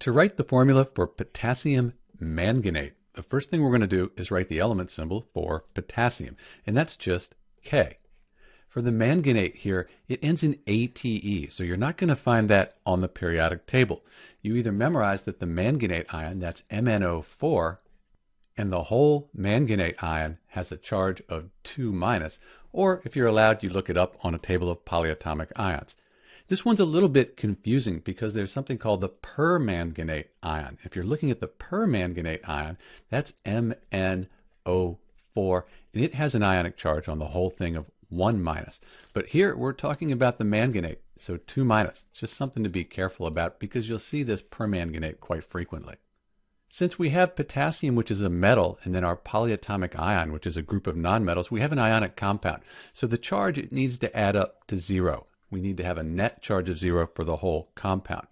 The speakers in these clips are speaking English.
To write the formula for potassium manganate, the first thing we're going to do is write the element symbol for potassium, and that's just K. For the manganate here, it ends in ATE, so you're not going to find that on the periodic table. You either memorize that the manganate ion, that's MnO4, and the whole manganate ion has a charge of 2 minus, or if you're allowed, you look it up on a table of polyatomic ions. This one's a little bit confusing because there's something called the permanganate ion. If you're looking at the permanganate ion, that's MnO4, and it has an ionic charge on the whole thing of 1 minus. But here we're talking about the manganate, so 2 minus. Just something to be careful about because you'll see this permanganate quite frequently. Since we have potassium, which is a metal, and then our polyatomic ion, which is a group of nonmetals, we have an ionic compound. So the charge it needs to add up to zero we need to have a net charge of zero for the whole compound.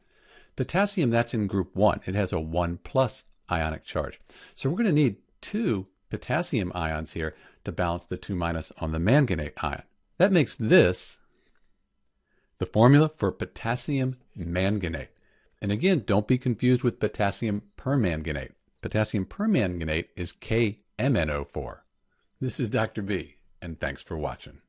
Potassium, that's in group one. It has a one plus ionic charge. So we're going to need two potassium ions here to balance the two minus on the manganate ion. That makes this the formula for potassium manganate. And again, don't be confused with potassium permanganate. Potassium permanganate is KMNO4. This is Dr. B, and thanks for watching.